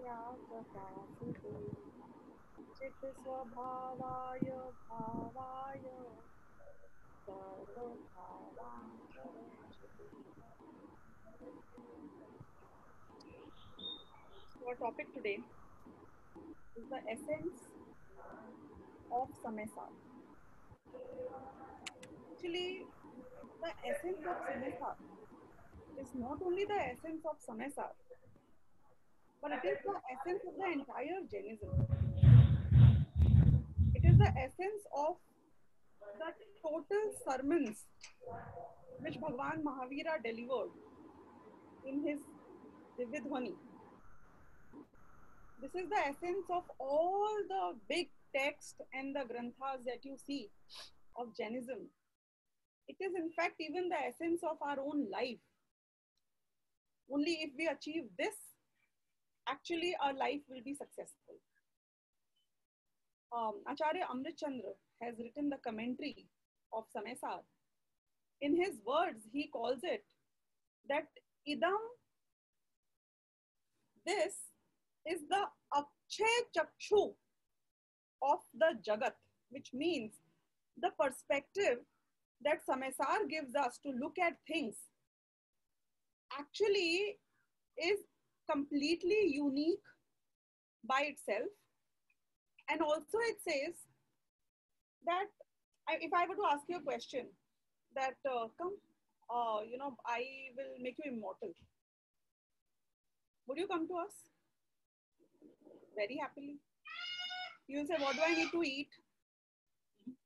त्यागकासिते चित् स्वभावाय भावाय Our topic today is the essence of Samesar. Actually, the essence of Samesar is not only the essence of Samesar, but it is the essence of the entire Jainism. It is the essence of the total sermons which Bhagwan Mahavira delivered in his Divyadhwani. This is the essence of all the big text and the granthas that you see of Jainism. It is, in fact, even the essence of our own life. Only if we achieve this, actually, our life will be successful. Um, Acharya Amrit Chandra has written the commentary of Samaysar. In his words, he calls it that idam, this is the akshay chakshu of the jagat, which means the perspective that Samaysar gives us to look at things actually is completely unique by itself. And also it says that if I were to ask you a question, that uh, come, uh, you know, I will make you immortal. Would you come to us? Very happily. You will say, what do I need to eat?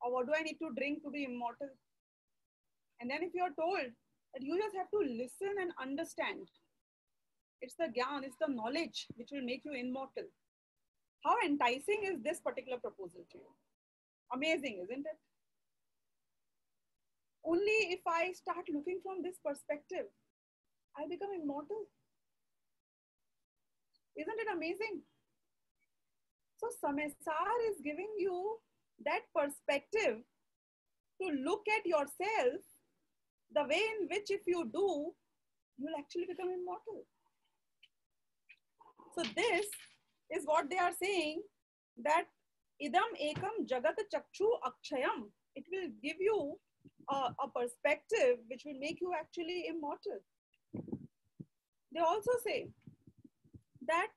Or what do I need to drink to be immortal? And then if you are told that you just have to listen and understand, it's the gyan, it's the knowledge which will make you immortal. How enticing is this particular proposal to you? Amazing, isn't it? Only if I start looking from this perspective, I become immortal. Isn't it amazing? So Samaysar is giving you that perspective to look at yourself the way in which if you do, you'll actually become immortal. So this is what they are saying that idam ekam jagat chakshu akshayam. It will give you a, a perspective which will make you actually immortal. They also say that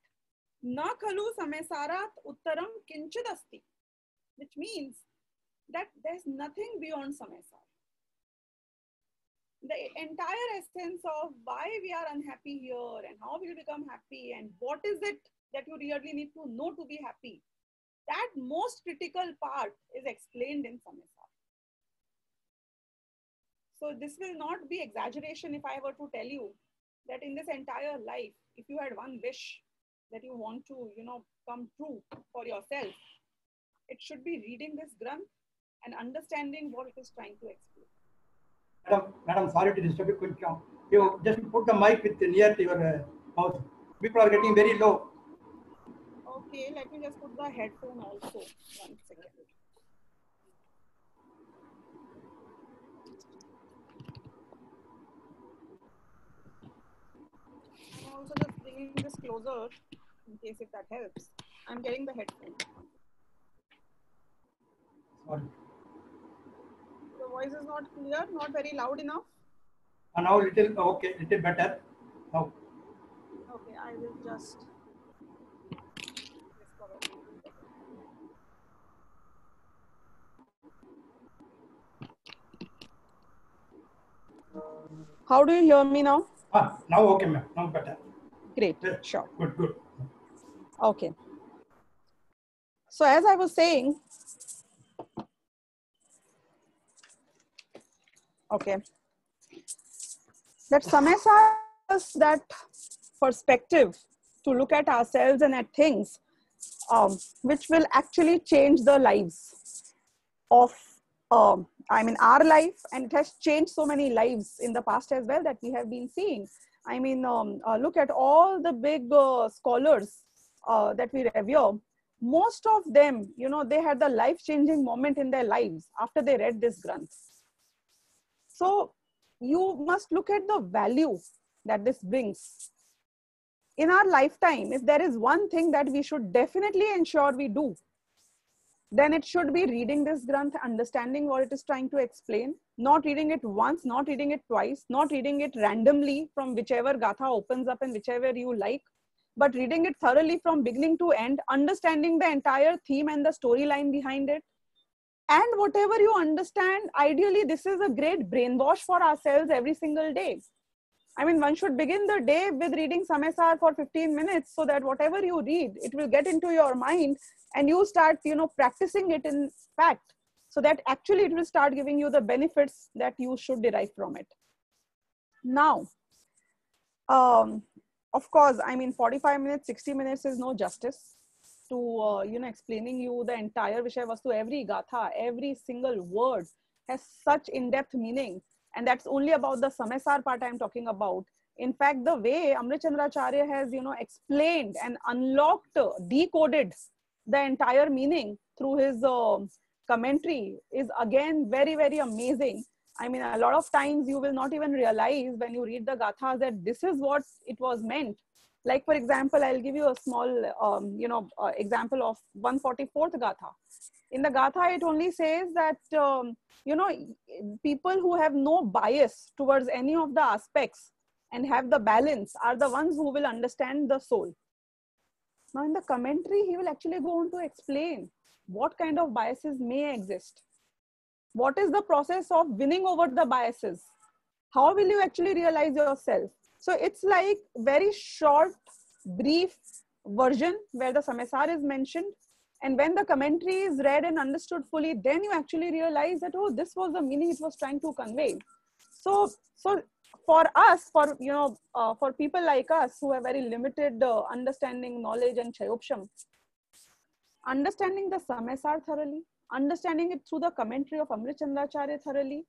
na khalu samesarat uttaram kinchid asti, which means that there's nothing beyond samaysar. The entire essence of why we are unhappy here and how we become happy and what is it that you really need to know to be happy, that most critical part is explained in samaysar. So this will not be exaggeration if I were to tell you that in this entire life, if you had one wish that you want to, you know, come true for yourself, it should be reading this granth and understanding what it is trying to explain. Madam, madam, sorry to disturb you. You just put the mic with near to your uh, mouth. People are getting very low. Okay, let me just put the headphone also. One second. I'm also just bringing this closer in case if that helps. I'm getting the headphone. Sorry. The voice is not clear, not very loud enough. And now little okay, little better. Now Okay, I will just. How do you hear me now? ah, now okay, ma'am. Now better. Great, sure. Good, good. Okay. So as I was saying, okay, that Samesa has that perspective to look at ourselves and at things, um, which will actually change the lives of, um, I mean, our life, and it has changed so many lives in the past as well that we have been seeing. I mean, um, uh, look at all the big uh, scholars uh, that we revere. Most of them, you know, they had the life changing moment in their lives after they read this Granth. So you must look at the value that this brings in our lifetime, if there is one thing that we should definitely ensure we do, then it should be reading this granth, understanding what it is trying to explain, not reading it once, not reading it twice, not reading it randomly from whichever gatha opens up and whichever you like, but reading it thoroughly from beginning to end, understanding the entire theme and the storyline behind it. And whatever you understand, ideally, this is a great brainwash for ourselves every single day. I mean, one should begin the day with reading Samaysar for 15 minutes so that whatever you read, it will get into your mind and you start, you know, practicing it in fact so that actually it will start giving you the benefits that you should derive from it. Now, um, of course, I mean, 45 minutes, 60 minutes is no justice to, uh, you know, explaining you the entire Vishay Vastu, every gatha, every single word has such in-depth meaning. And that's only about the samaysar part i'm talking about. In fact the way amrit chandracharya has you know explained and unlocked decoded the entire meaning through his uh, commentary is again very very amazing. I mean a lot of times you will not even realize when you read the gathas that this is what it was meant like for example i'll give you a small um, you know uh, example of 144th gatha. In the gatha it only says that um, you know people who have no bias towards any of the aspects and have the balance are the ones who will understand the soul. Now in the commentary he will actually go on to explain what kind of biases may exist. What is the process of winning over the biases? How will you actually realize yourself so it's like very short brief version where the samaysar is mentioned. And when the commentary is read and understood fully then you actually realize that oh this was the meaning it was trying to convey. So so for us for you know uh, for people like us who have very limited uh, understanding knowledge and chayopsham understanding the samesar thoroughly understanding it through the commentary of amrit chandracharya thoroughly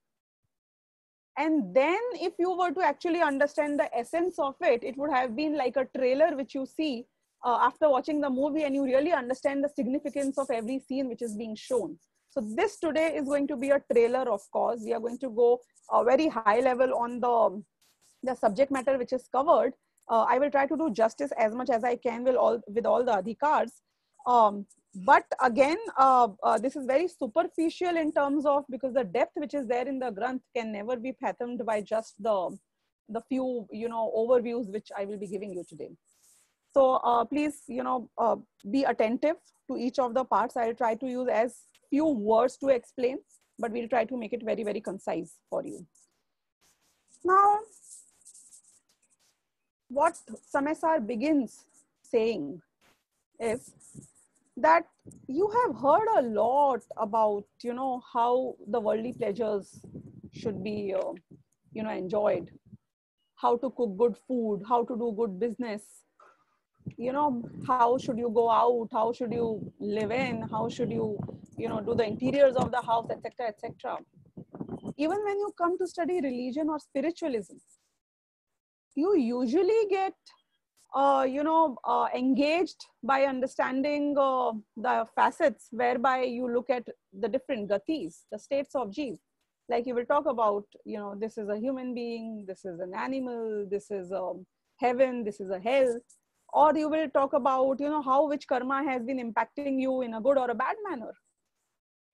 and then if you were to actually understand the essence of it it would have been like a trailer which you see uh, after watching the movie and you really understand the significance of every scene which is being shown. So this today is going to be a trailer, of course. We are going to go a very high level on the, the subject matter which is covered. Uh, I will try to do justice as much as I can with all, with all the adhikars. Um, but again, uh, uh, this is very superficial in terms of because the depth which is there in the Granth can never be fathomed by just the, the few, you know, overviews which I will be giving you today. So uh, please, you know, uh, be attentive to each of the parts. I'll try to use as few words to explain, but we'll try to make it very, very concise for you. Now, what Samaysar begins saying is that you have heard a lot about, you know, how the worldly pleasures should be, uh, you know, enjoyed, how to cook good food, how to do good business, you know how should you go out? How should you live in? How should you you know do the interiors of the house etc etc even when you come to study religion or spiritualism you usually get uh, you know uh, engaged by understanding uh, the facets whereby you look at the different gatis the states of jeev. Like you will talk about you know this is a human being this is an animal this is a um, heaven this is a hell. Or you will talk about you know how which karma has been impacting you in a good or a bad manner.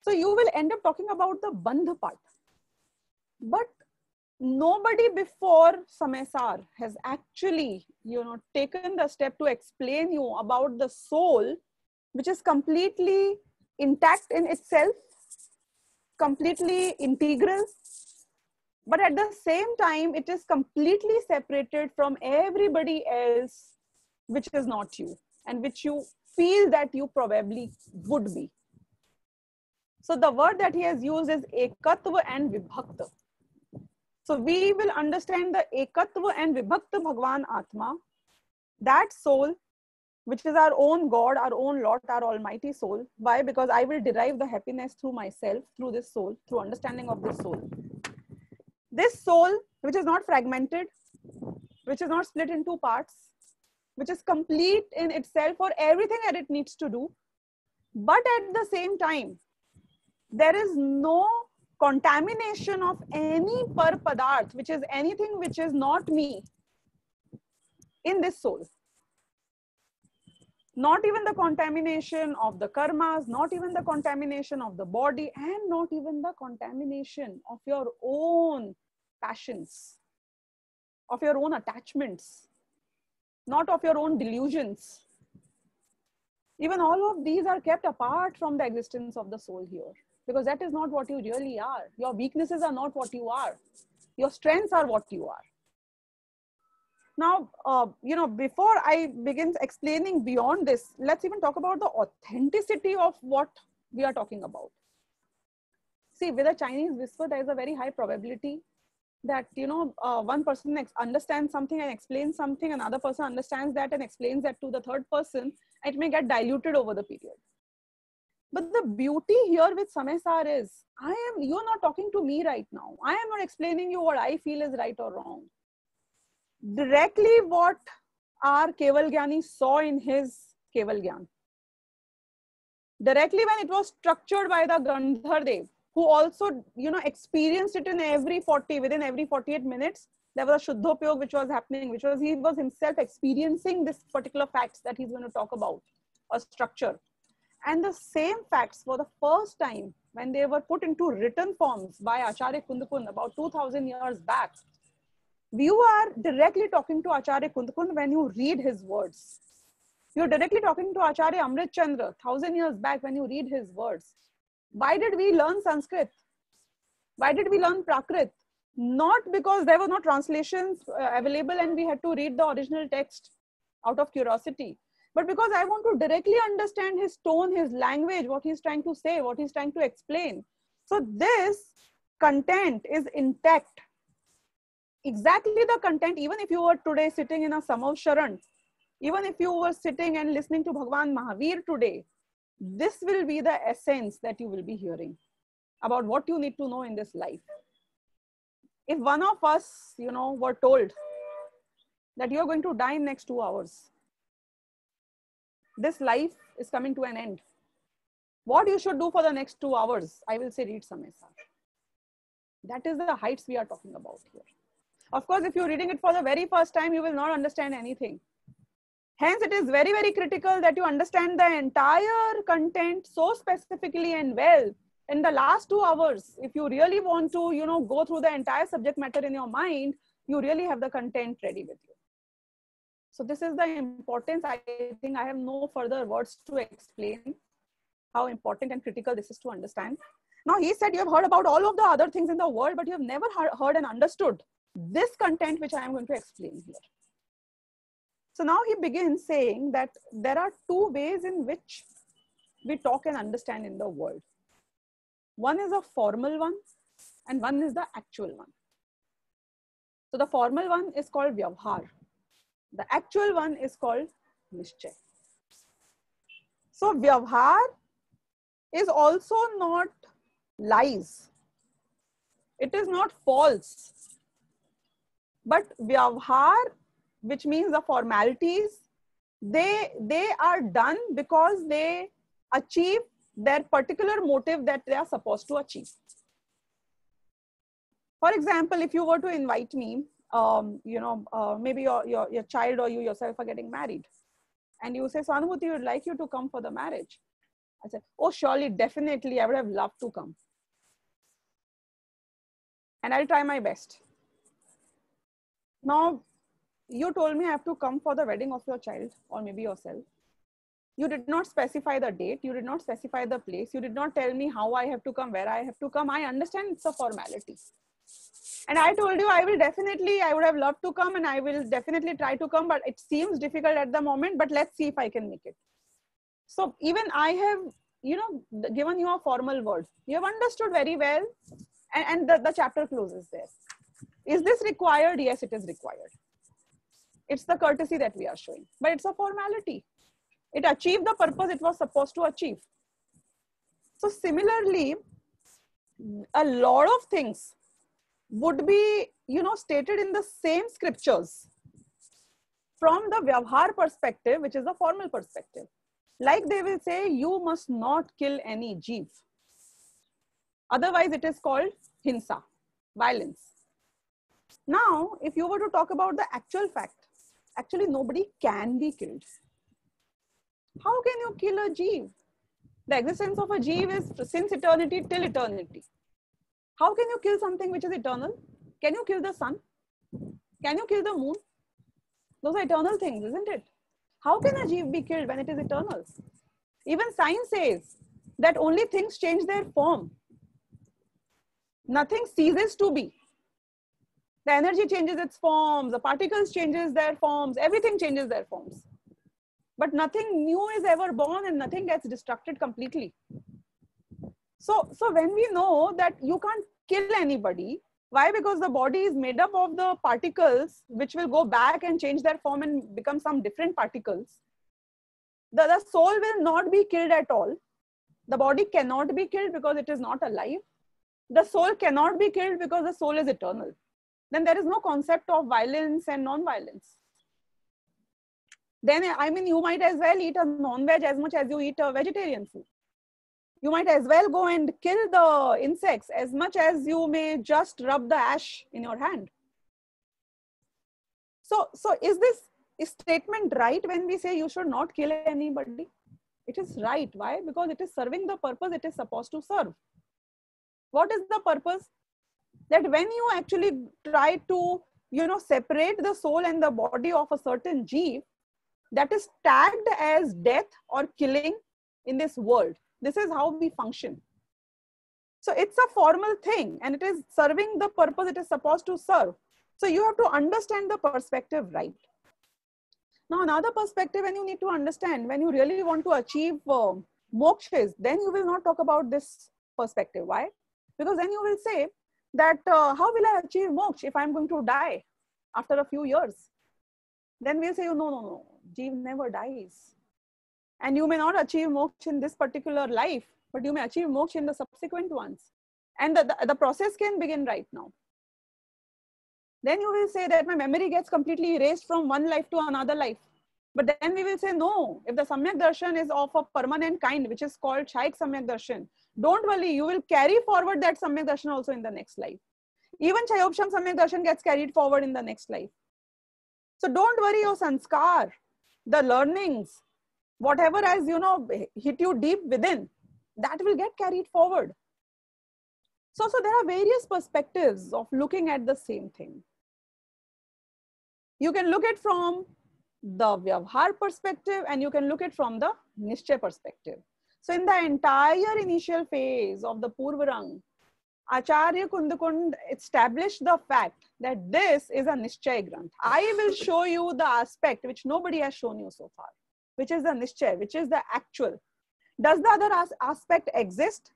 So you will end up talking about the bandh part. But nobody before samaysar has actually you know taken the step to explain you about the soul which is completely intact in itself completely integral but at the same time it is completely separated from everybody else which is not you and which you feel that you probably would be. So the word that he has used is ekatva and vibhakta. So we will understand the ekatva and vibhakta Bhagwan Atma, that soul, which is our own God, our own Lord, our almighty soul. Why? Because I will derive the happiness through myself, through this soul, through understanding of this soul. This soul, which is not fragmented, which is not split into parts, which is complete in itself for everything that it needs to do. But at the same time, there is no contamination of any par which is anything which is not me, in this soul. not even the contamination of the karmas, not even the contamination of the body, and not even the contamination of your own passions, of your own attachments, not of your own delusions. Even all of these are kept apart from the existence of the soul here because that is not what you really are. Your weaknesses are not what you are, your strengths are what you are. Now, uh, you know, before I begin explaining beyond this, let's even talk about the authenticity of what we are talking about. See, with a Chinese whisper, there is a very high probability that you know uh, one person understands something and explains something, another person understands that and explains that to the third person. It may get diluted over the period. But the beauty here with Samaysar is, I am you're not talking to me right now. I am not explaining you what I feel is right or wrong directly what our Keval Gyani saw in his Keval Gyan. Directly when it was structured by the Gandhar Dev, who also, you know, experienced it in every 40, within every 48 minutes, there was a Shuddhopyog which was happening, which was he was himself experiencing this particular facts that he's going to talk about, a structure. And the same facts for the first time when they were put into written forms by Acharya Kundakund about 2000 years back, you are directly talking to Acharya Kundakund when you read his words. You're directly talking to Acharya Amrit Chandra, thousand years back when you read his words. Why did we learn Sanskrit? Why did we learn Prakrit? Not because there were no translations uh, available and we had to read the original text out of curiosity, but because I want to directly understand his tone, his language, what he's trying to say, what he's trying to explain. So this content is intact exactly the content, even if you were today sitting in a Samav Sharan, even if you were sitting and listening to Bhagwan Mahavir today, this will be the essence that you will be hearing about what you need to know in this life. If one of us, you know, were told that you're going to die in next two hours, this life is coming to an end. What you should do for the next two hours, I will say read Samaysar. That is the heights we are talking about here. Of course, if you're reading it for the very first time, you will not understand anything. Hence, it is very, very critical that you understand the entire content so specifically and well in the last two hours. If you really want to, you know, go through the entire subject matter in your mind, you really have the content ready with you. So this is the importance. I think I have no further words to explain how important and critical this is to understand. Now, he said you have heard about all of the other things in the world, but you have never heard and understood this content which I am going to explain here. So now he begins saying that there are two ways in which we talk and understand in the world. One is a formal one and one is the actual one. So the formal one is called Vyavhar. The actual one is called Nishchay. So Vyavhar is also not lies. It is not false but vyavhar which means the formalities they they are done because they achieve their particular motive that they are supposed to achieve for example if you were to invite me um, you know uh, maybe your, your your child or you yourself are getting married and you say Swanubhuti would like you to come for the marriage i said oh surely definitely i would have loved to come and i'll try my best now, you told me I have to come for the wedding of your child or maybe yourself. You did not specify the date. You did not specify the place. You did not tell me how I have to come, where I have to come. I understand it's a formality. And I told you I will definitely, I would have loved to come and I will definitely try to come, but it seems difficult at the moment, but let's see if I can make it. So even I have, you know, given you a formal word. You have understood very well and, and the, the chapter closes there. Is this required? Yes, it is required. It's the courtesy that we are showing, but it's a formality. It achieved the purpose it was supposed to achieve. So similarly, a lot of things would be, you know, stated in the same scriptures from the Vyavhar perspective, which is the formal perspective. Like they will say, you must not kill any jeev. Otherwise, it is called hinsa, violence. Now, if you were to talk about the actual fact, actually nobody can be killed. How can you kill a jeev? The existence of a jeev is since eternity till eternity. How can you kill something which is eternal? Can you kill the sun? Can you kill the moon? Those are eternal things, isn't it? How can a jeev be killed when it is eternal? Even science says that only things change their form. Nothing ceases to be. The energy changes its forms, the particles changes their forms, everything changes their forms. But nothing new is ever born and nothing gets destructed completely. So, so when we know that you can't kill anybody, why? Because the body is made up of the particles which will go back and change their form and become some different particles. The, the soul will not be killed at all. The body cannot be killed because it is not alive. The soul cannot be killed because the soul is eternal then there is no concept of violence and non-violence. Then, I mean, you might as well eat a non-veg as much as you eat a vegetarian food. You might as well go and kill the insects as much as you may just rub the ash in your hand. So, so is this statement right when we say you should not kill anybody? It is right. Why? Because it is serving the purpose it is supposed to serve. What is the purpose? that when you actually try to you know separate the soul and the body of a certain jeev that is tagged as death or killing in this world this is how we function. So it's a formal thing and it is serving the purpose it is supposed to serve. So you have to understand the perspective right? Now another perspective when you need to understand when you really want to achieve uh, moksha then you will not talk about this perspective. Why? Because then you will say that uh, how will I achieve moksha if I'm going to die after a few years? Then we'll say, oh, no, no, no, Jeev never dies. And you may not achieve moksha in this particular life, but you may achieve moksha in the subsequent ones. And the, the, the process can begin right now. Then you will say that my memory gets completely erased from one life to another life. But then we will say, no, if the Samyak Darshan is of a permanent kind, which is called Kshayik Samyak Darshan, don't worry, you will carry forward that Samyak Darshan also in the next life. Even Chayopsham Samyak Darshan gets carried forward in the next life. So don't worry your sanskar, the learnings, whatever has, you know, hit you deep within, that will get carried forward. So, so there are various perspectives of looking at the same thing. You can look at from the Vyavhar perspective and you can look at from the Nishchay perspective. So in the entire initial phase of the Purvarang, Acharya Kundakund established the fact that this is a Nishchay Granth. I will show you the aspect which nobody has shown you so far, which is the Nishchay, which is the actual. Does the other as aspect exist?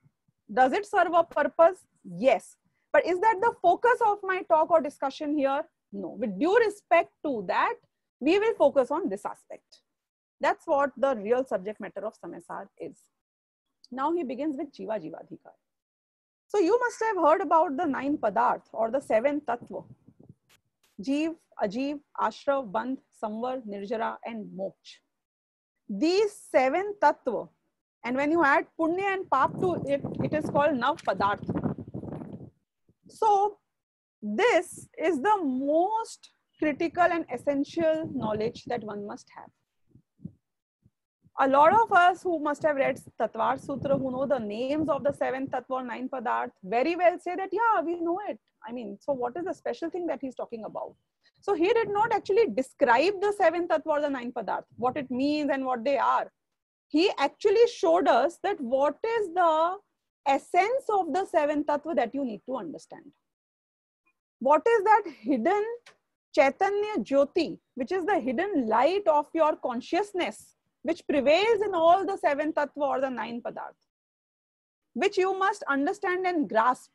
Does it serve a purpose? Yes. But is that the focus of my talk or discussion here? No. With due respect to that, we will focus on this aspect. That's what the real subject matter of Samaysar is. Now he begins with Jiva Jivadhikar. So you must have heard about the nine Padarth or the seven Tattva. Jeev, Ajeev, Ashrav, Bandh, Samvar, Nirjara and Moksh. These seven Tattva and when you add Punya and Pap to it, it is called Nav Padarth. So this is the most critical and essential knowledge that one must have a lot of us who must have read Tattvarth Sutra, who know the names of the seven Tattva or nine Padarth, very well say that, yeah, we know it. I mean, so what is the special thing that he's talking about? So he did not actually describe the seven Tattva or the nine Padarth, what it means and what they are. He actually showed us that what is the essence of the seven Tattva that you need to understand. What is that hidden Chaitanya Jyoti, which is the hidden light of your consciousness which prevails in all the seven tattva or the nine padarth, which you must understand and grasp,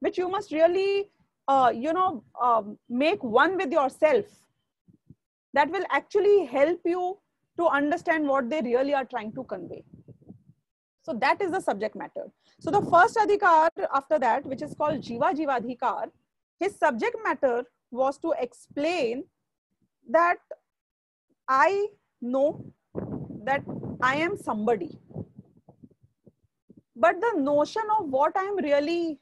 which you must really, uh, you know, um, make one with yourself. That will actually help you to understand what they really are trying to convey. So that is the subject matter. So the first adhikar after that, which is called Jiva Jivadhikar, his subject matter was to explain that I know that I am somebody. But the notion of what I'm really,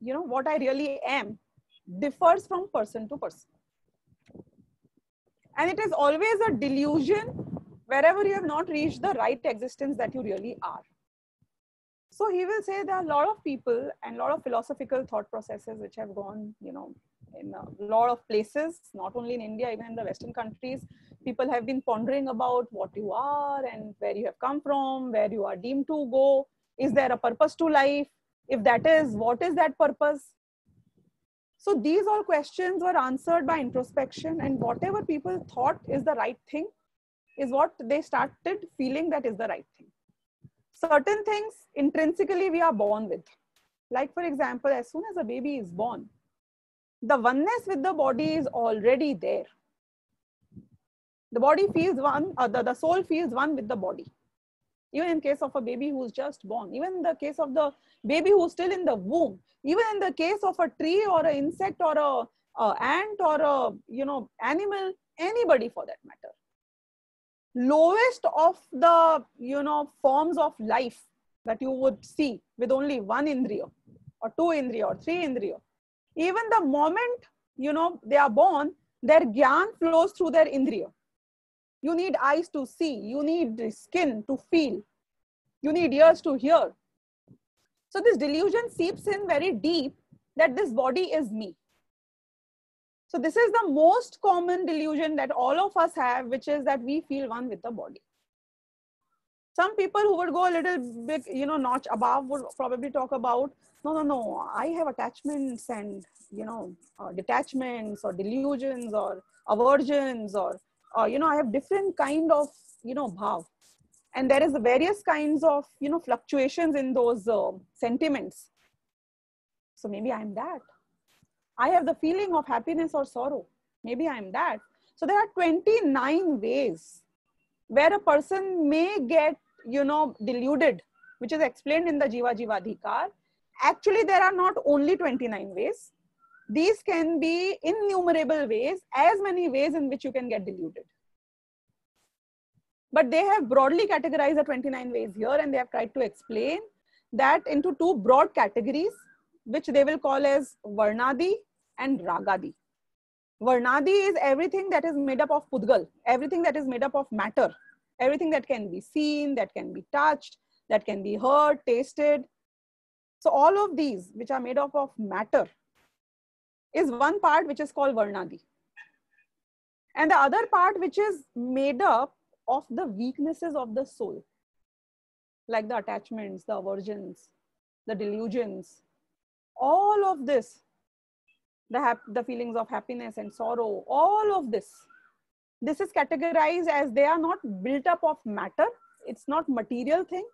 you know, what I really am differs from person to person. And it is always a delusion wherever you have not reached the right existence that you really are. So he will say there are a lot of people and a lot of philosophical thought processes which have gone, you know, in a lot of places, not only in India, even in the Western countries. People have been pondering about what you are and where you have come from, where you are deemed to go. Is there a purpose to life? If that is, what is that purpose? So these all questions were answered by introspection, and whatever people thought is the right thing is what they started feeling that is the right thing. Certain things intrinsically we are born with. Like, for example, as soon as a baby is born, the oneness with the body is already there. The body feels one, uh, the, the soul feels one with the body. Even in case of a baby who's just born, even in the case of the baby who's still in the womb, even in the case of a tree or an insect or a, a ant or a you know animal, anybody for that matter. Lowest of the you know forms of life that you would see with only one indriya or two indriya or three indriya even the moment you know they are born their gyan flows through their indriya you need eyes to see. You need skin to feel. You need ears to hear. So this delusion seeps in very deep that this body is me. So this is the most common delusion that all of us have which is that we feel one with the body. Some people who would go a little bit you know notch above would probably talk about no no no i have attachments and you know uh, detachments or delusions or aversions or uh, you know i have different kind of you know bhav. And there is various kinds of you know fluctuations in those uh, sentiments. So maybe i'm that. I have the feeling of happiness or sorrow. Maybe i'm that. So there are 29 ways where a person may get you know, deluded, which is explained in the Jiva Jivadhikar, actually there are not only 29 ways. These can be innumerable ways, as many ways in which you can get deluded. But they have broadly categorized the 29 ways here and they have tried to explain that into two broad categories, which they will call as Varnadi and Ragadi. Varnadi is everything that is made up of Pudgal, everything that is made up of matter, everything that can be seen, that can be touched, that can be heard, tasted. So all of these, which are made up of matter, is one part which is called Varnadi. And the other part which is made up of the weaknesses of the soul, like the attachments, the aversions, the delusions, all of this, the, the feelings of happiness and sorrow, all of this this is categorized as they are not built up of matter. It's not material thing.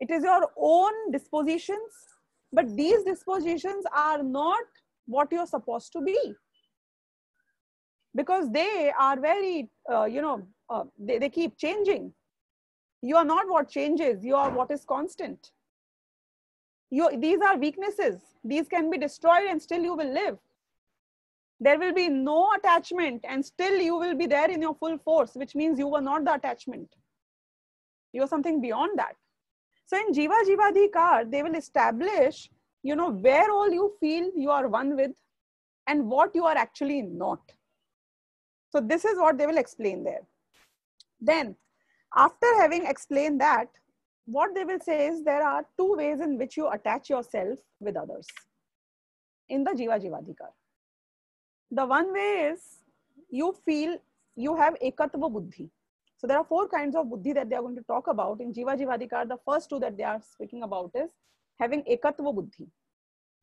It is your own dispositions. But these dispositions are not what you're supposed to be. Because they are very uh, you know uh, they, they keep changing. You are not what changes you are what is constant. You these are weaknesses. These can be destroyed and still you will live. There will be no attachment and still you will be there in your full force which means you were not the attachment. You are something beyond that. So in jiva jivadhikar they will establish you know where all you feel you are one with and what you are actually not so this is what they will explain there then after having explained that what they will say is there are two ways in which you attach yourself with others in the jiva jivadhikar the one way is you feel you have ekatva buddhi. So there are four kinds of buddhi that they are going to talk about in Jiva Jivadhikar. The first two that they are speaking about is having ekatva buddhi.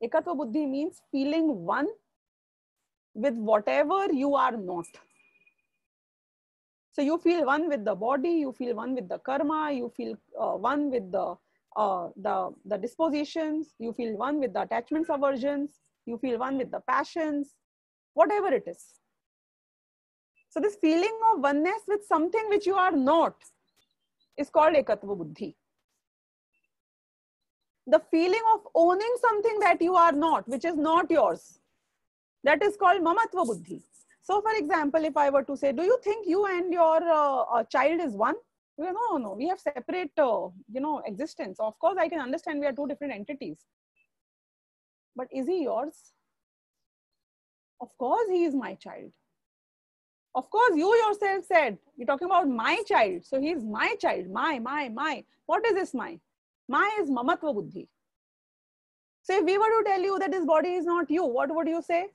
Ekatva buddhi means feeling one with whatever you are not. So you feel one with the body, you feel one with the karma, you feel uh, one with the uh, the the dispositions, you feel one with the attachments, aversions, you feel one with the passions, whatever it is. So this feeling of oneness with something which you are not is called ekatva buddhi. The feeling of owning something that you are not, which is not yours, that is called mamatva buddhi. So for example, if I were to say, do you think you and your uh, uh, child is one? No, no, no, we have separate, uh, you know, existence. Of course, I can understand we are two different entities. But is he yours? Of course, he is my child. Of course, you yourself said, you're talking about my child. So he's my child, my, my, my. What is this my? My is mamatva buddhi. So if we were to tell you that this body is not you, what would you say?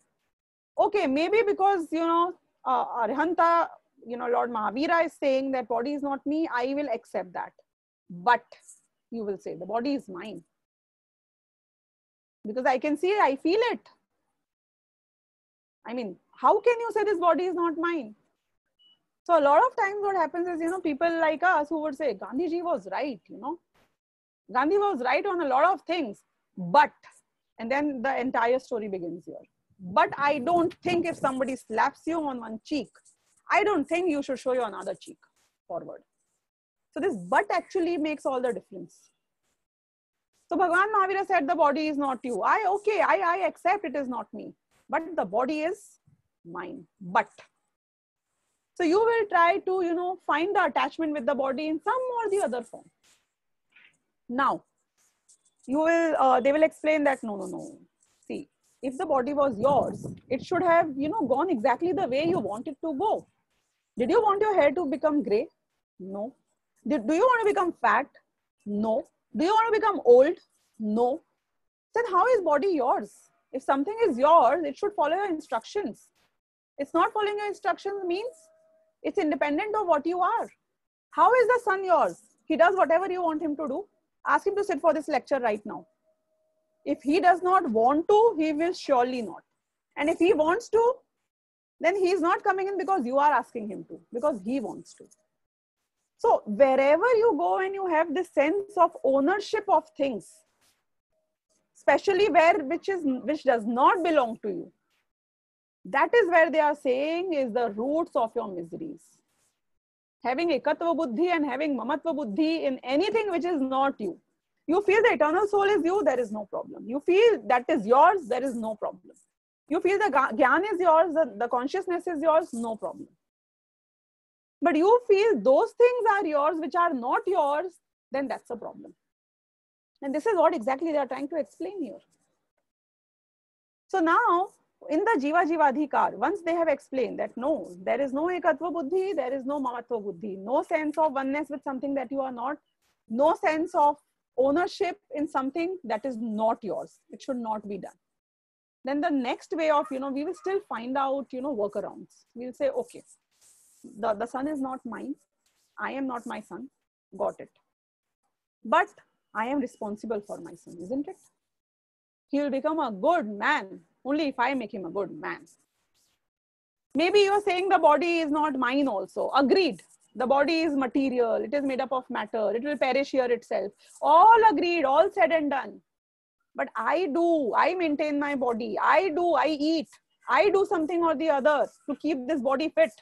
Okay, maybe because, you know, uh, Arhanta, you know, Lord Mahavira is saying that body is not me, I will accept that. But you will say the body is mine. Because I can see it, I feel it. I mean, how can you say this body is not mine? So a lot of times what happens is, you know, people like us who would say, Gandhiji was right, you know. Gandhi was right on a lot of things, but, and then the entire story begins here. But I don't think if somebody slaps you on one cheek, I don't think you should show your another cheek forward. So this but actually makes all the difference. So Bhagwan Mahavira said the body is not you. I, okay, I, I accept it is not me, but the body is mine. But so you will try to, you know, find the attachment with the body in some or the other form. Now, you will, uh, they will explain that no, no, no. See, if the body was yours, it should have, you know, gone exactly the way you want it to go. Did you want your hair to become gray? No. Did, do you want to become fat? No. Do you want to become old? No. Then how is body yours? If something is yours, it should follow your instructions. It's not following your instructions means it's independent of what you are. How is the son yours? He does whatever you want him to do. Ask him to sit for this lecture right now. If he does not want to, he will surely not. And if he wants to, then he is not coming in because you are asking him to, because he wants to. So wherever you go and you have this sense of ownership of things, especially where which is which does not belong to you, that is where they are saying is the roots of your miseries. Having ekatva buddhi and having mamatva buddhi in anything which is not you. You feel the eternal soul is you, there is no problem. You feel that is yours, there is no problem. You feel the gyan is yours, the, the consciousness is yours, no problem. But you feel those things are yours which are not yours, then that's a problem. And this is what exactly they are trying to explain here. So now in the Jiva Jivadhikar, once they have explained that no, there is no Ekatva Buddhi, there is no Mamatva Buddhi, no sense of oneness with something that you are not, no sense of ownership in something that is not yours. It should not be done. Then the next way of, you know, we will still find out, you know, workarounds. We'll say, okay, the, the son is not mine. I am not my son. Got it. But I am responsible for my son, isn't it? He will become a good man only if I make him a good man. Maybe you're saying the body is not mine also. Agreed. The body is material. It is made up of matter. It will perish here itself. All agreed, all said and done. But I do. I maintain my body. I do. I eat. I do something or the other to keep this body fit.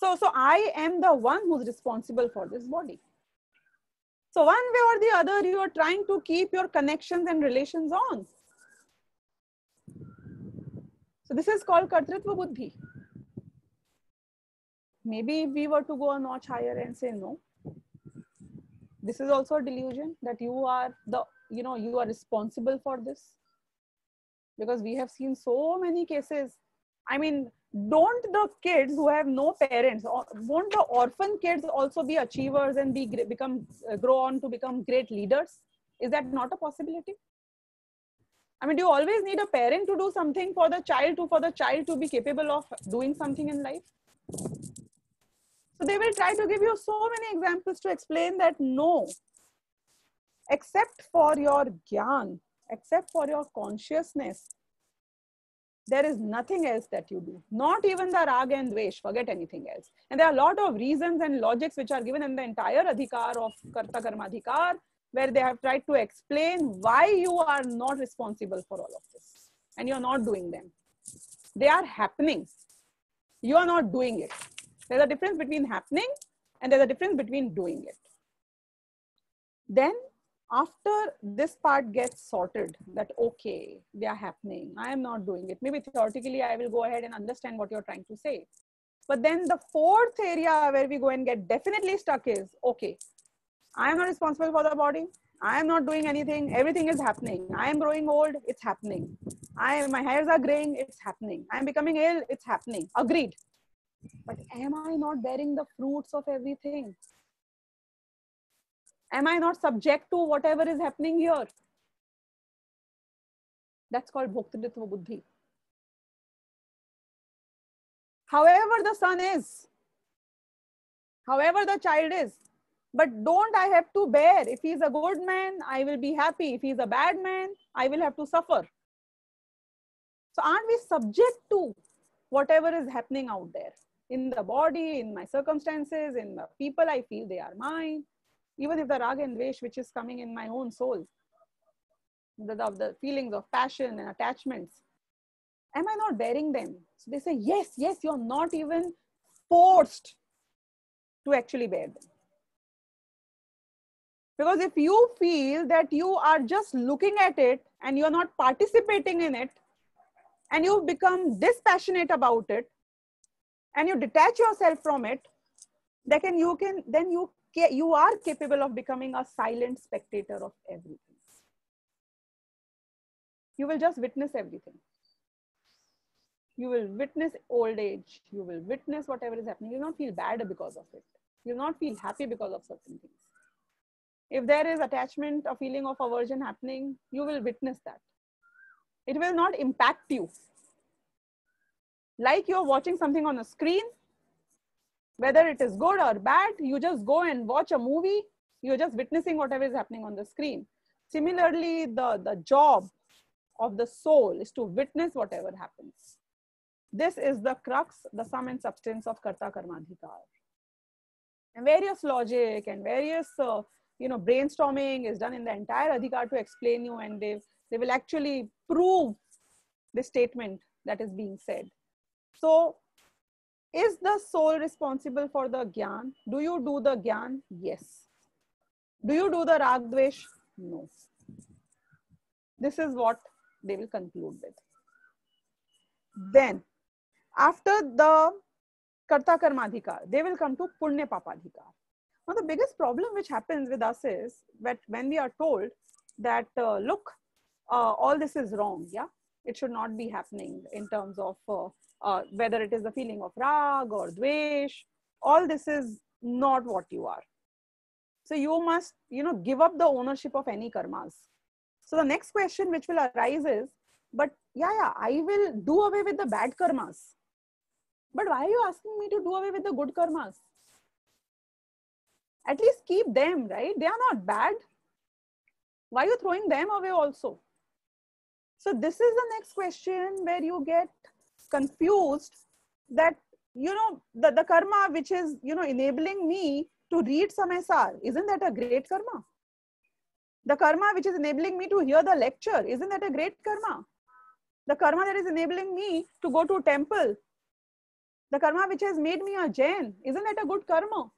So, so I am the one who's responsible for this body. So one way or the other, you are trying to keep your connections and relations on. So this is called Kartritva Buddhi. Maybe if we were to go a notch higher and say no, this is also a delusion that you are the, you know, you are responsible for this. Because we have seen so many cases. I mean, don't the kids who have no parents, or won't the orphan kids also be achievers and be become uh, grow on to become great leaders? Is that not a possibility? I mean, do you always need a parent to do something for the child to for the child to be capable of doing something in life? So they will try to give you so many examples to explain that no, except for your gyan, except for your consciousness, there is nothing else that you do. Not even the raga and dvesh, forget anything else. And there are a lot of reasons and logics which are given in the entire adhikar of karta karma adhikar where they have tried to explain why you are not responsible for all of this and you're not doing them. They are happening. You are not doing it. There's a difference between happening and there's a difference between doing it. Then after this part gets sorted that okay they are happening i am not doing it maybe theoretically i will go ahead and understand what you're trying to say but then the fourth area where we go and get definitely stuck is okay I am not responsible for the body. I am not doing anything. Everything is happening. I am growing old. It's happening. I my hairs are graying. It's happening. I am becoming ill. It's happening. Agreed. But am I not bearing the fruits of everything? Am I not subject to whatever is happening here? That's called bhoktritva buddhi. However, the son is, however, the child is, but don't I have to bear? If he's a good man, I will be happy. If he's a bad man, I will have to suffer. So, aren't we subject to whatever is happening out there in the body, in my circumstances, in the people I feel they are mine? Even if the raga and dvesh, which is coming in my own soul, the, the, the feelings of passion and attachments, am I not bearing them? So they say, yes, yes, you're not even forced to actually bear them. Because if you feel that you are just looking at it and you're not participating in it, and you become dispassionate about it, and you detach yourself from it, then you can then you you are capable of becoming a silent spectator of everything. You will just witness everything. You will witness old age. You will witness whatever is happening. You will not feel bad because of it. You will not feel happy because of certain things if there is attachment a feeling of aversion happening you will witness that. It will not impact you. Like you're watching something on a screen whether it is good or bad you just go and watch a movie you're just witnessing whatever is happening on the screen. Similarly the the job of the soul is to witness whatever happens. This is the crux the sum and substance of karta karmadhikar. And various logic and various uh, you know brainstorming is done in the entire adhikar to explain you and they they will actually prove the statement that is being said. So is the soul responsible for the gyan? Do you do the gyan? Yes. Do you do the rag dvesh? No. This is what they will conclude with. Then after the karta karmadhikar they will come to punya papadhikar now, the biggest problem which happens with us is that when we are told that, uh, look, uh, all this is wrong, yeah, it should not be happening in terms of uh, uh, whether it is the feeling of rag or dvesh, all this is not what you are. So you must, you know, give up the ownership of any karmas. So the next question which will arise is, but yeah, yeah, I will do away with the bad karmas. But why are you asking me to do away with the good karmas? At least keep them, right? They are not bad. Why are you throwing them away also? So this is the next question where you get confused that, you know, the, the karma which is, you know, enabling me to read some Samay isn't that a great karma? The karma which is enabling me to hear the lecture, isn't that a great karma? The karma that is enabling me to go to temple, the karma which has made me a Jain, isn't that a good karma?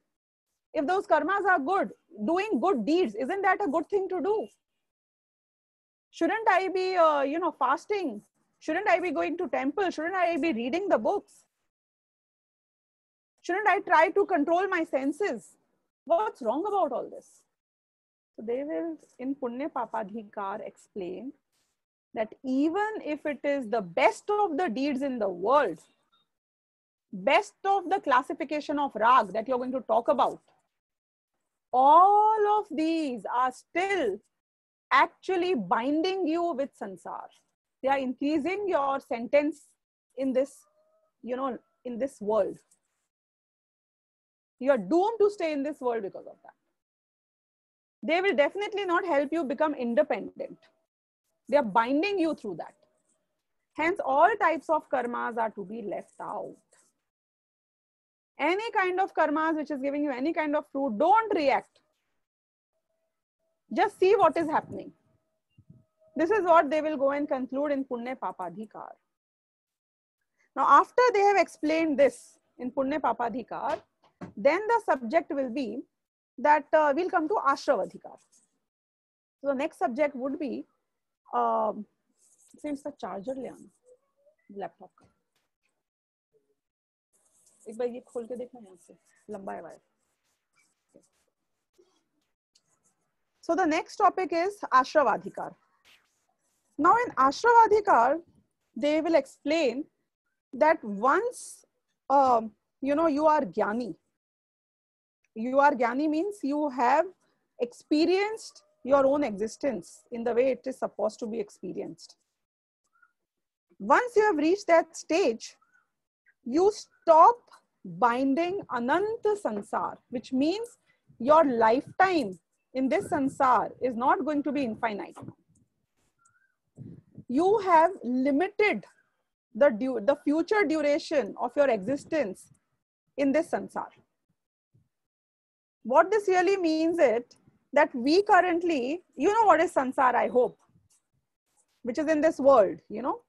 If those karmas are good doing good deeds isn't that a good thing to do? Shouldn't i be uh, you know fasting? Shouldn't i be going to temple? Shouldn't i be reading the books? Shouldn't i try to control my senses? What's wrong about all this? So they will in punya papadhikar explain that even if it is the best of the deeds in the world best of the classification of rag that you're going to talk about all of these are still actually binding you with sansar. They are increasing your sentence in this, you know, in this world. You are doomed to stay in this world because of that. They will definitely not help you become independent. They are binding you through that. Hence, all types of karmas are to be left out any kind of karmas which is giving you any kind of fruit, don't react. Just see what is happening. This is what they will go and conclude in Punya Papadhikar. Now, after they have explained this in Punya Papadhikar, then the subject will be that uh, we'll come to Ashravadhikar. So the next subject would be, uh, seems the charger le laptop एक बार ये खोल के देखना यहाँ से लंबा है wire the next topic is Ashravadhikar. Now in Ashravadhikar, they will explain that once um, you know you are Gyani, you are Gyani means you have experienced your own existence in the way it is supposed to be experienced. Once you have reached that stage, you stop binding Ananta Sansar, which means your lifetime in this Sansar is not going to be infinite. You have limited the, du- the future duration of your existence in this Sansar. What this really means it that we currently, you know what is Sansar, I hope, which is in this world, you know,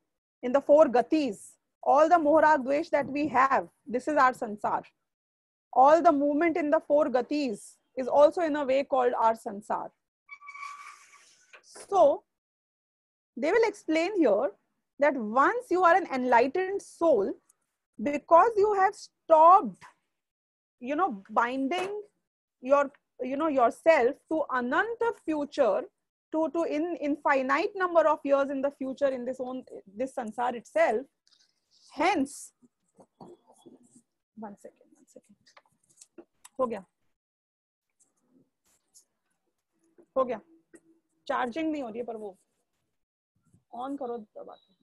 in the four gatis, all the dvesh that we have, this is our sansar. All the movement in the four gatis is also in a way called our sansar. So they will explain here that once you are an enlightened soul, because you have stopped, you know, binding your, you know, yourself to ananta future, to, to in infinite number of years in the future in this own, this sansar itself, hence, one second हो गया। हो गया। Charging नहीं हो रही है, पर वो ऑन करो दबा के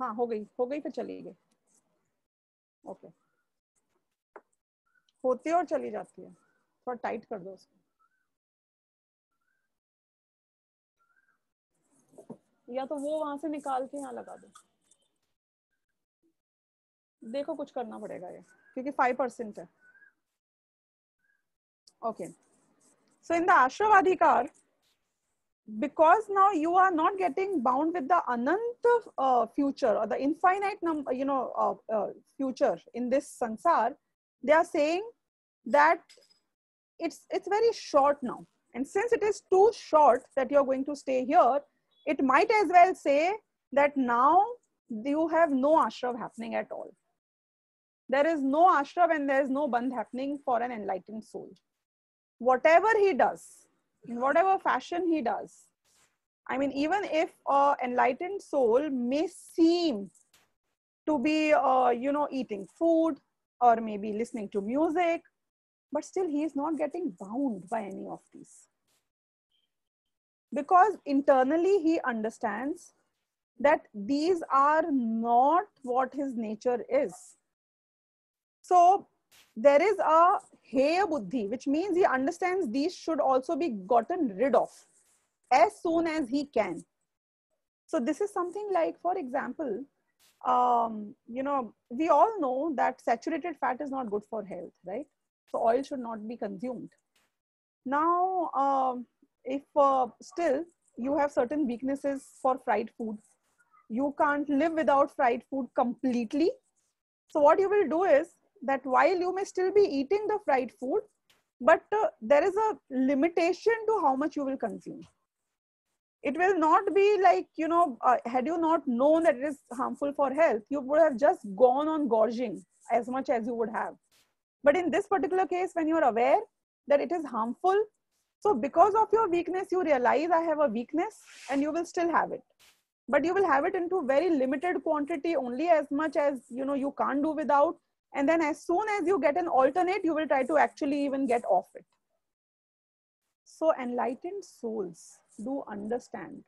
हाँ। हो गई हो गई, फिर चली गई। ओके होती है और चली जाती है। थोड़ा टाइट कर दो उसको। या तो वो वहाँ से निकाल के यहाँ लगा दो। देखो कुछ करना पड़ेगा ये, क्योंकि फाइव परसेंट है। Okay so in the आश्रवाधिकार because now you are not getting bound with the Anant future और the infinite number you know future in this संसार they are so very short now and since it is too short that you are going to stay here it might as well say that now you have no ashrav happening at all. There is no ashrav and there is no bandh happening for an enlightened soul. Whatever he does, in whatever fashion he does, I mean, even if an enlightened soul may seem to be, uh, you know, eating food or maybe listening to music, but still he is not getting bound by any of these because internally he understands that these are not what his nature is. So there is a heya buddhi, which means he understands these should also be gotten rid of as soon as he can. So this is something like, for example, um, you know, we all know that saturated fat is not good for health, right? So oil should not be consumed. Now, um, if uh, still you have certain weaknesses for fried food, you can't live without fried food completely. So what you will do is that while you may still be eating the fried food, but uh, there is a limitation to how much you will consume. It will not be like, you know, uh, had you not known that it is harmful for health, you would have just gone on gorging as much as you would have. But in this particular case, when you're aware that it is harmful, so because of your weakness, you realize I have a weakness and you will still have it. But you will have it into very limited quantity, only as much as you know you can't do without. And then as soon as you get an alternate, you will try to actually even get off it. So enlightened souls do understand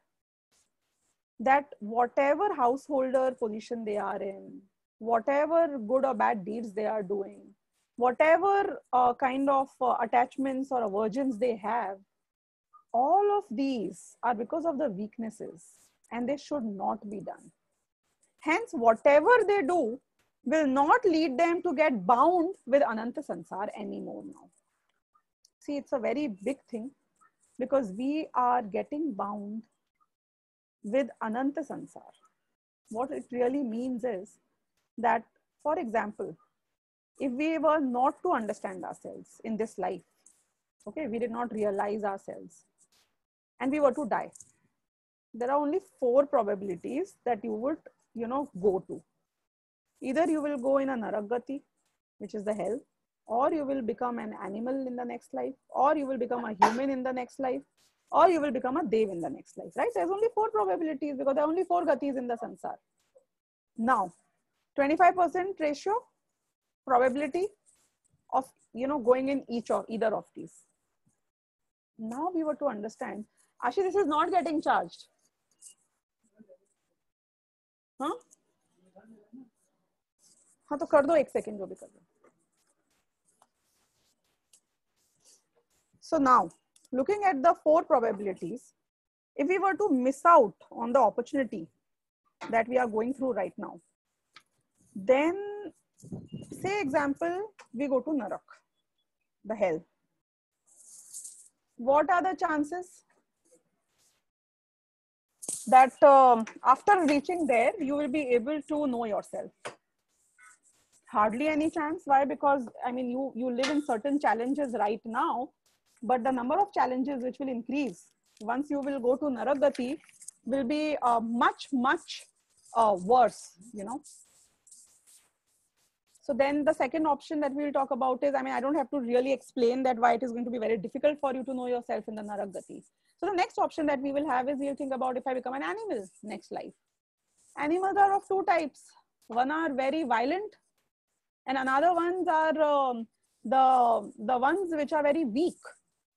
that whatever householder position they are in, whatever good or bad deeds they are doing, whatever uh, kind of uh, attachments or aversions they have, all of these are because of the weaknesses and they should not be done. Hence, whatever they do will not lead them to get bound with Ananta Sansar anymore now. See, it's a very big thing because we are getting bound with Ananta Sansar. What it really means is that, for example, if we were not to understand ourselves in this life, okay, we did not realize ourselves, and we were to die, there are only four probabilities that you would, you know, go to. Either you will go in a naragati, which is the hell, or you will become an animal in the next life, or you will become a human in the next life, or you will become a dev in the next life, right? There's only four probabilities because there are only four gatis in the sansar. Now, 25% ratio probability of, you know, going in each or either of these. Now we were to understand, Ashi, this is not getting charged. Huh? हाँ तो कर दो एक second जो भी कर दो so now looking at the four probabilities if we were to miss out on the opportunity that we are going through right now then say example we go to narak the hell. What are the chances that um, after reaching there you will be able to know yourself? Hardly any chance. Why? Because i mean you you live in certain challenges right now but the number of challenges which will increase once you will go to naragati will be uh, much much uh, worse you know so then the second option that we will talk about is i mean i don't have to really explain that why it is going to be very difficult for you to know yourself in the naragati. So the next option that we will have is we'll think about if i become an animal next life. Animals are of two types. One are very violent and another ones are um, the the ones which are very weak.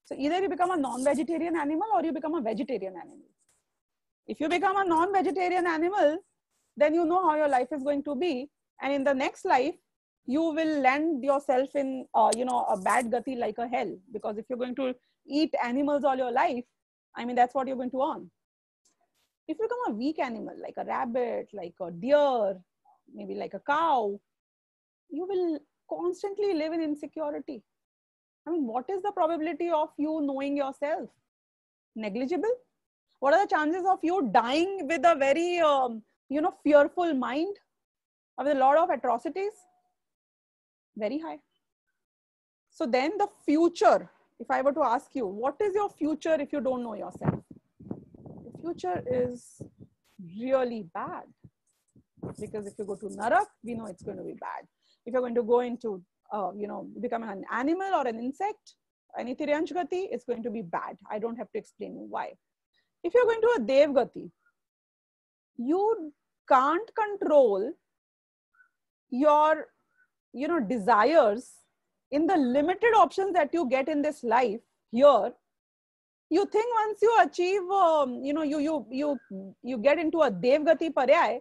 So either you become a non-vegetarian animal or you become a vegetarian animal. If you become a non-vegetarian animal then you know how your life is going to be. And in the next life you will land yourself in uh, you know a bad gati like a hell because if you're going to eat animals all your life i mean that's what you're going to earn if you become a weak animal like a rabbit like a deer maybe like a cow you will constantly live in insecurity. I mean, what is the probability of you knowing yourself? Negligible. What are the chances of you dying with a very, um, you know, fearful mind, with a lot of atrocities? Very high. So then the future, if I were to ask you, what is your future if you don't know yourself? The future is really bad. Because if you go to Narak, we know it's going to be bad if you're going to go into, uh, you know, become an animal or an insect, any Tiryanch Gati, it's going to be bad. I don't have to explain why. If you're going to a Dev Gati, you can't control your, you know, desires in the limited options that you get in this life here you think once you achieve um, you know you you you you get into a devgati paryay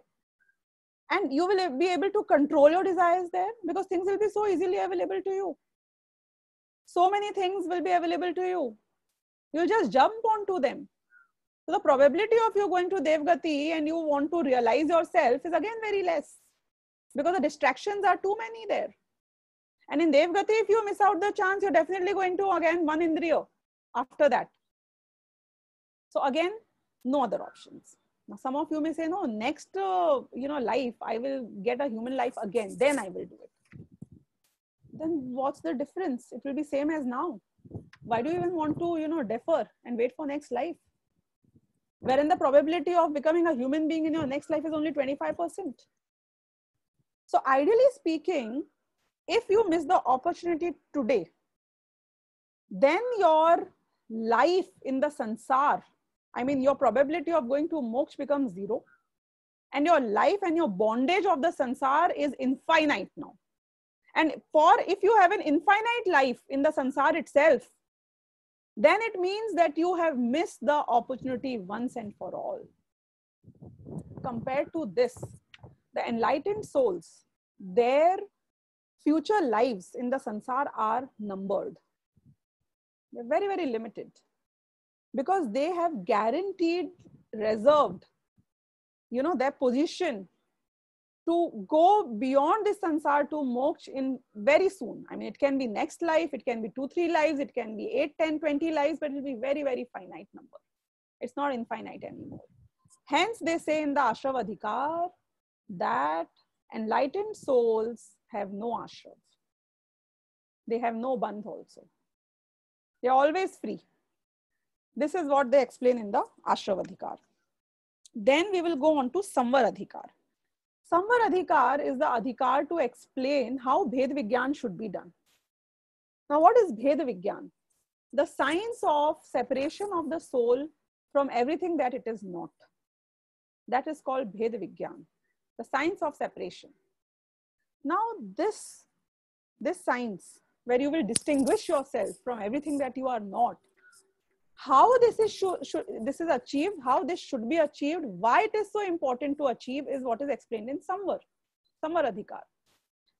and you will be able to control your desires there because things will be so easily available to you. So many things will be available to you. You'll just jump onto them. So the probability of you going to devgati and you want to realize yourself is again very less because the distractions are too many there and in devgati if you miss out the chance you're definitely going to again one indriya after that so again no other options now, some of you may say, no, next, uh, you know, life, I will get a human life again. Then I will do it. Then what's the difference? It will be same as now. Why do you even want to, you know, defer and wait for next life? Wherein the probability of becoming a human being in your next life is only 25%. So ideally speaking, if you miss the opportunity today, then your life in the sansar I mean, your probability of going to moksha becomes zero. And your life and your bondage of the sansar is infinite now. And for if you have an infinite life in the sansar itself, then it means that you have missed the opportunity once and for all. Compared to this, the enlightened souls, their future lives in the sansar are numbered. They're very, very limited. Because they have guaranteed reserved you know their position to go beyond this sansar to moksha in very soon. I mean it can be next life it can be 2 3 lives it can be 8 10 20 lives but it will be very very finite number. It's not infinite anymore. Hence they say in the ashravadhikar that enlightened souls have no ashrav they have no bandh also they're always free this is what they explain in the Ashravadhikar. Then we will go on to Samvar Adhikar. Samvar Adhikar is the Adhikar to explain how Bhed Vigyan should be done. Now, what is Bheda Vigyan? The science of separation of the soul from everything that it is not. That is called Bheda Vigyan, the science of separation. Now, this, this science, where you will distinguish yourself from everything that you are not, how this is should, this is achieved how this should be achieved why it is so important to achieve is what is explained in samvar samvar adhikar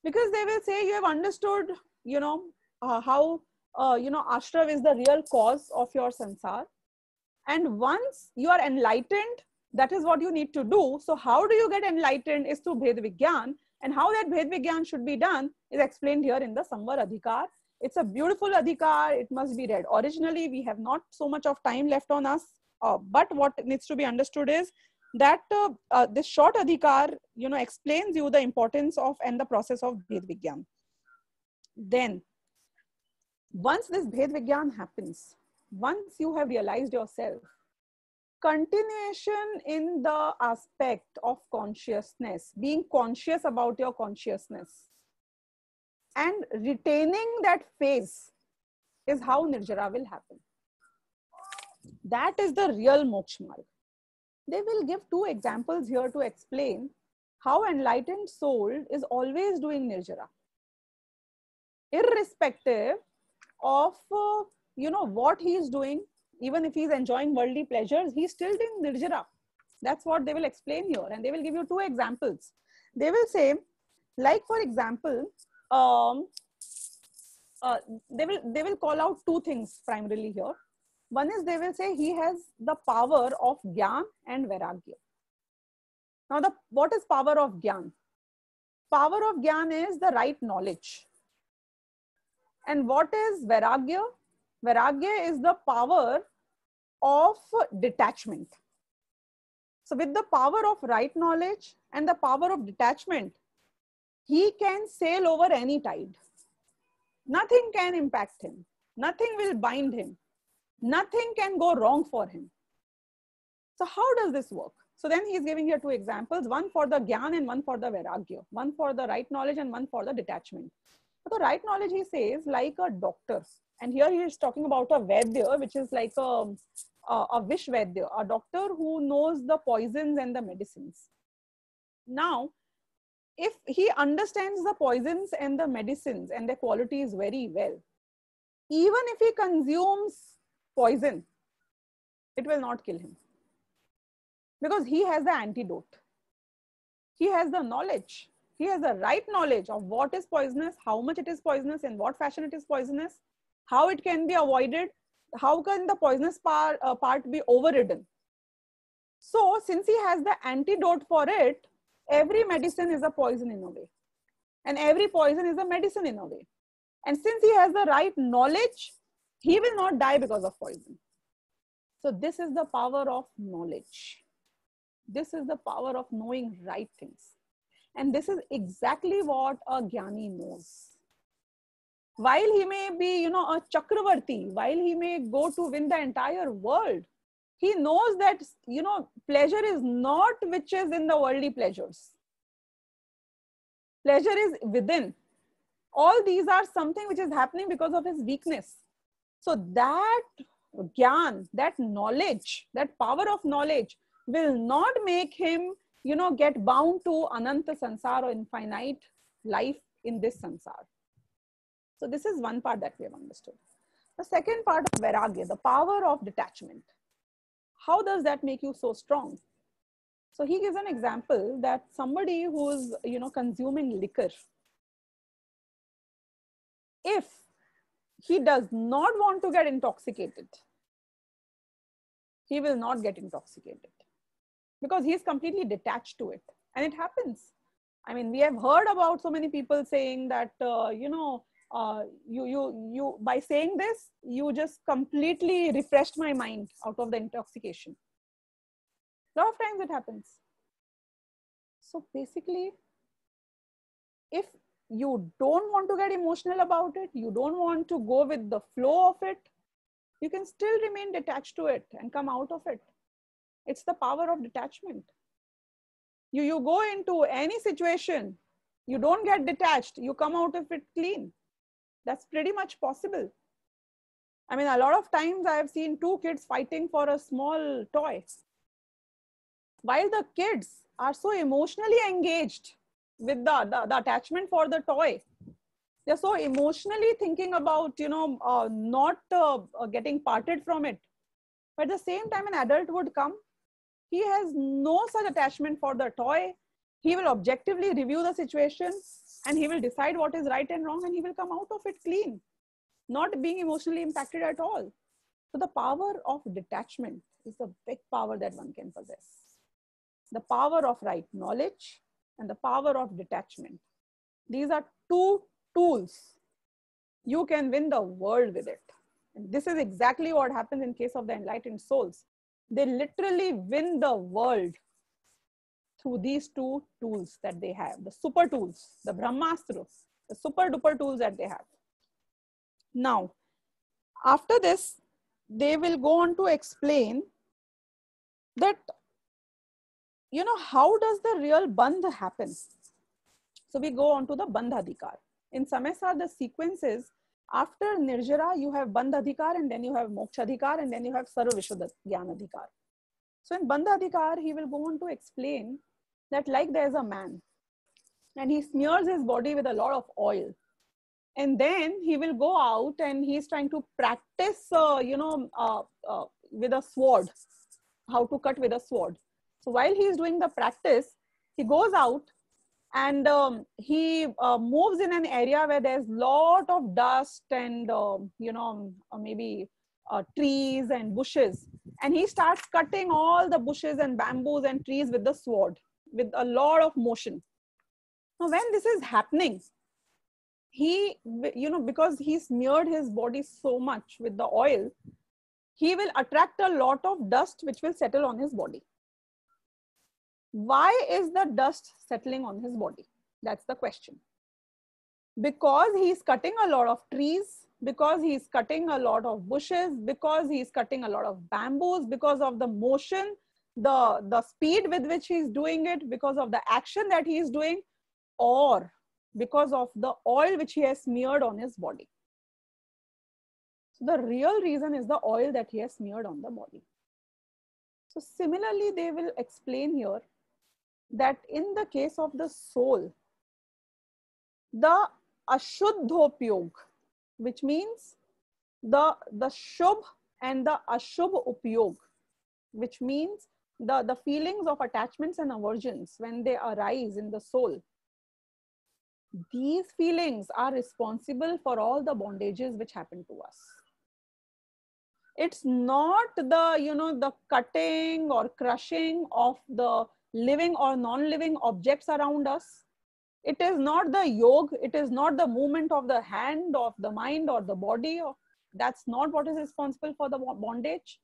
because they will say you have understood you know uh, how uh, you know ashrav is the real cause of your sansar and once you are enlightened that is what you need to do so how do you get enlightened is through bhed vigyan and how that bhed vigyan should be done is explained here in the samvar adhikar it's a beautiful adhikar. It must be read. Originally, we have not so much of time left on us. Uh, but what needs to be understood is that uh, uh, this short adhikar, you know, explains you the importance of and the process of Bhed Vigyan. Then, once this Bhed Vigyan happens, once you have realized yourself, continuation in the aspect of consciousness, being conscious about your consciousness, and retaining that phase is how nirjara will happen. That is the real moksha they will give two examples here to explain how enlightened soul is always doing nirjara. Irrespective of uh, you know what he is doing even if he's enjoying worldly pleasures he's still doing nirjara that's what they will explain here and they will give you two examples they will say like for example um, uh, they will they will call out two things primarily here. One is they will say he has the power of gyan and vairagya. Now, the what is power of gyan? Power of gyan is the right knowledge. And what is vairagya? Vairagya is the power of detachment. So, with the power of right knowledge and the power of detachment, he can sail over any tide. Nothing can impact him. Nothing will bind him. Nothing can go wrong for him. So how does this work? So then he's giving here two examples, one for the gyan and one for the vairagya, one for the right knowledge and one for the detachment. So the right knowledge, he says like a doctor. And here he is talking about a vaidya, which is like a, a, a vish a doctor who knows the poisons and the medicines. Now, if he understands the poisons and the medicines and their qualities very well, even if he consumes poison, it will not kill him. Because he has the antidote. He has the knowledge. He has the right knowledge of what is poisonous, how much it is poisonous, in what fashion it is poisonous, how it can be avoided, how can the poisonous part, uh, part be overridden. So, since he has the antidote for it, every medicine is a poison in a way. And every poison is a medicine in a way. And since he has the right knowledge he will not die because of poison. So this is the power of knowledge. This is the power of knowing right things. And this is exactly what a jnani knows while he may be you know a chakravarti while he may go to win the entire world he knows that you know pleasure is not which is in the worldly pleasures. Pleasure is within. All these are something which is happening because of his weakness. So that gyan that knowledge that power of knowledge will not make him you know get bound to ananta sansar or infinite life in this sansar so this is one part that we have understood. The second part of vairagya the power of detachment. How does that make you so strong? So he gives an example that somebody who's you know consuming liquor if he does not want to get intoxicated he will not get intoxicated because he is completely detached to it. And it happens. I mean we have heard about so many people saying that uh, you know uh, you you you by saying this you just completely refreshed my mind out of the intoxication. A lot of times it happens. So basically if you don't want to get emotional about it you don't want to go with the flow of it you can still remain detached to it and come out of it. It's the power of detachment. You you go into any situation you don't get detached you come out of it clean That's pretty much possible. I mean, a lot of times I have seen two kids fighting for a small toy. While the kids are so emotionally engaged with the, the, the attachment for the toy, they're so emotionally thinking about, you know, uh, not uh, uh getting parted from it. But at the same time, an adult would come. He has no such attachment for the toy. He will objectively review the situation and he will decide what is right and wrong and he will come out of it clean not being emotionally impacted at all. So the power of detachment is a big power that one can possess. The power of right knowledge and the power of detachment. These are two tools. You can win the world with it. And this is exactly what happens in case of the enlightened souls. They literally win the world through these two tools that they have, the super tools, the Brahmastra, the super duper tools that they have. Now, after this, they will go on to explain that, you know, how does the real bandha happen? So we go on to the bandhadikar. In Samaysar, the sequence is after Nirjara, you have bandhadikar and then you have mokshadikar and then you have sarvvishuddha jnanadikar. So in bandhadikar, he will go on to explain that like there's a man and he smears his body with a lot of oil. And then he will go out and he's trying to practice uh, you know uh, uh, with a sword how to cut with a sword. So while he's doing the practice he goes out and um, he uh, moves in an area where there's lot of dust and um, you know uh, maybe uh, trees and bushes. And he starts cutting all the bushes and bamboos and trees with the sword with a lot of motion. Now when this is happening he you know because he smeared his body so much with the oil he will attract a lot of dust which will settle on his body. Why is the dust settling on his body? That's the question. Because he's cutting a lot of trees because he's cutting a lot of bushes because he's cutting a lot of bamboos because of the motion the the speed with which he's doing it because of the action that he's doing or because of the oil which he has smeared on his body. So the real reason is the oil that he has smeared on the body. So similarly, they will explain here that in the case of the soul, the ashuddhopyog, which means the, the shubh and the ashubh upyog, which means the, the feelings of attachments and aversions when they arise in the soul. These feelings are responsible for all the bondages which happen to us. It's not the you know the cutting or crushing of the living or non-living objects around us. It is not the yoga it is not the movement of the hand of the mind or the body. That's not what is responsible for the bondage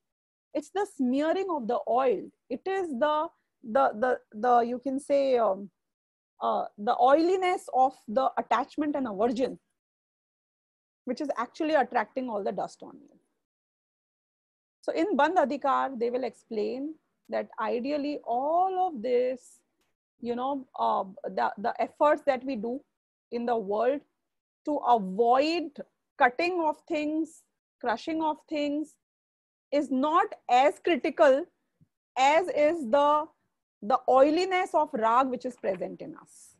it's the smearing of the oil it is the the the, the you can say um, uh, the oiliness of the attachment and aversion, which is actually attracting all the dust on you. So in Bandh Adhikar, they will explain that ideally all of this, you know, uh, the, the efforts that we do in the world to avoid cutting of things, crushing of things is not as critical as is the the oiliness of rag which is present in us.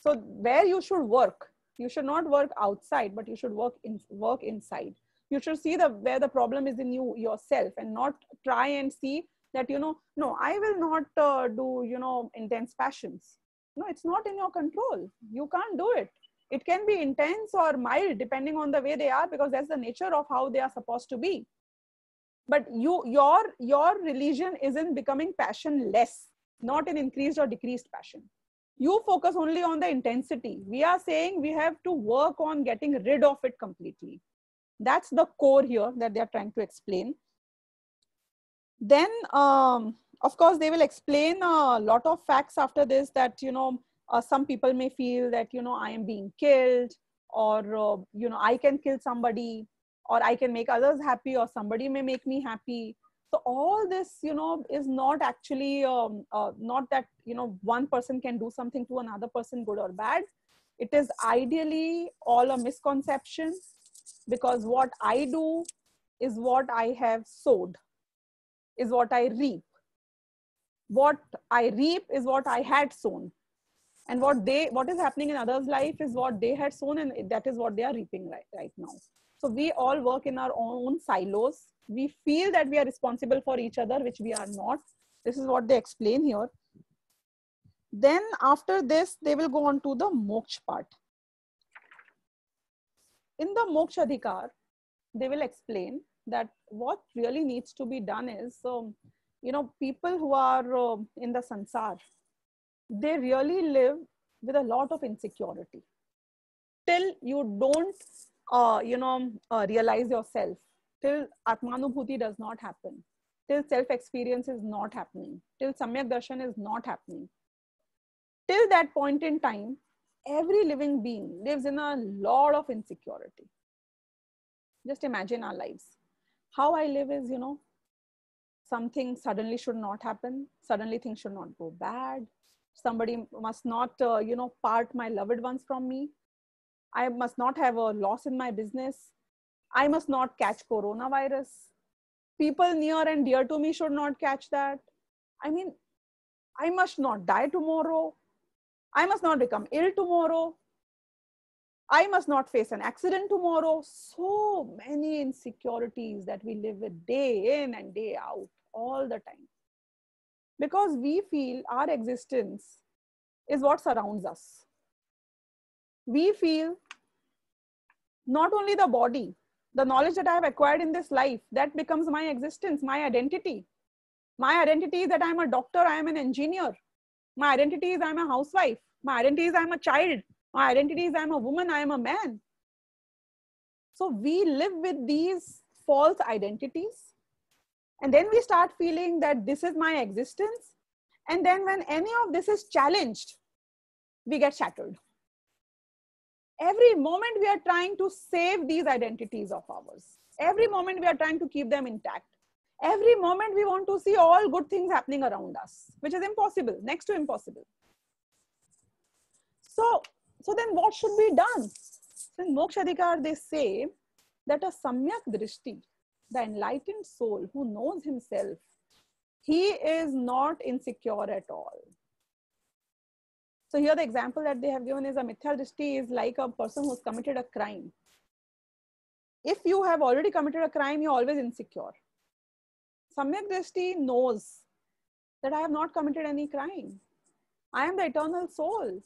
So where you should work, you should not work outside, but you should work in work inside. You should see the where the problem is in you yourself and not try and see that you know no I will not uh, do you know intense passions. No, it's not in your control. You can't do it. It can be intense or mild depending on the way they are because that's the nature of how they are supposed to be but you your your religion isn't becoming passionless not an increased or decreased passion. You focus only on the intensity. We are saying we have to work on getting rid of it completely. That's the core here that they are trying to explain. Then, um, of course, they will explain a lot of facts after this that, you know, uh, some people may feel that, you know, I am being killed or, uh, you know, I can kill somebody or I can make others happy or somebody may make me happy so all this you know is not actually um, uh, not that you know one person can do something to another person good or bad it is ideally all a misconception because what I do is what I have sowed, is what I reap. What I reap is what I had sown. And what they what is happening in others' life is what they had sown, and that is what they are reaping right, right now. So we all work in our own silos. We feel that we are responsible for each other, which we are not. This is what they explain here. Then after this, they will go on to the moksha part. In the moksha adhikar, they will explain that what really needs to be done is, um, you know, people who are uh, in the sansar, they really live with a lot of insecurity. Till you don't, uh, you know, uh, realize yourself, till Atmanubhuti does not happen, till self experience is not happening, till Samyak Darshan is not happening, till that point in time, every living being lives in a lot of insecurity. Just imagine our lives. How I live is, you know, something suddenly should not happen. Suddenly things should not go bad. Somebody must not, uh, you know, part my loved ones from me. I must not have a loss in my business. I must not catch coronavirus. People near and dear to me should not catch that. I mean, I must not die tomorrow. I must not become ill tomorrow. I must not face an accident tomorrow. So many insecurities that we live with day in and day out all the time. Because we feel our existence is what surrounds us. We feel not only the body, the knowledge that I have acquired in this life, that becomes my existence, my identity. My identity is that I'm a doctor, I am an engineer. My identity is I'm a housewife. My identity is I'm a child. My identity is I'm a woman, I am a man. So we live with these false identities. And then we start feeling that this is my existence. And then when any of this is challenged, we get shattered. Every moment we are trying to save these identities of ours. Every moment we are trying to keep them intact. Every moment we want to see all good things happening around us, which is impossible, next to impossible. So, so then what should be done? So in Mokshadikar, they say that a samyak drishti, the enlightened soul who knows himself, he is not insecure at all. So here the example that they have given is a mithya drishti is like a person who's committed a crime. If you have already committed a crime, you're always insecure. Samyak drishti knows that I have not committed any crime. I am the eternal soul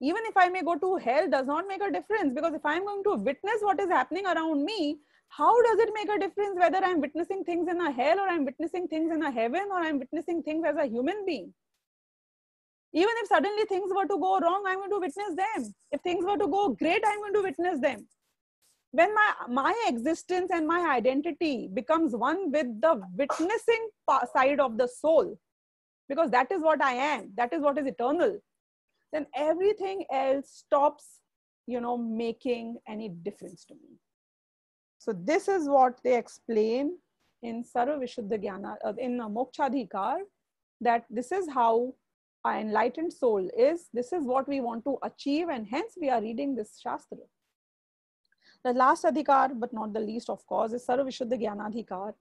even if I may go to hell does not make a difference because if I'm going to witness what is happening around me, how does it make a difference whether I'm witnessing things in a hell or I'm witnessing things in a heaven or I'm witnessing things as a human being? Even if suddenly things were to go wrong, I'm going to witness them. If things were to go great, I'm going to witness them. When my, my existence and my identity becomes one with the witnessing side of the soul, because that is what I am, that is what is eternal then everything else stops you know making any difference to me so this is what they explain in sarva vishuddha jnana uh, in mokshadhikar that this is how our enlightened soul is this is what we want to achieve and hence we are reading this shastra the last adhikar but not the least of course is sarva jnanadhikar